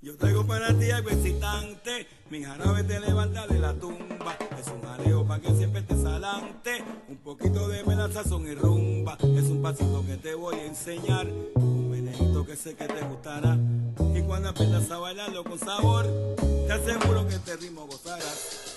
Yo traigo para ti algo excitante, mi jarabe te levanta de la tumba. Es un jaleo para que siempre te salante, un poquito de melaza son y rumba. Es un pasito que te voy a enseñar, un venenito que sé que te gustará. Y cuando aprendas a bailarlo con sabor, te aseguro que este ritmo gozarás.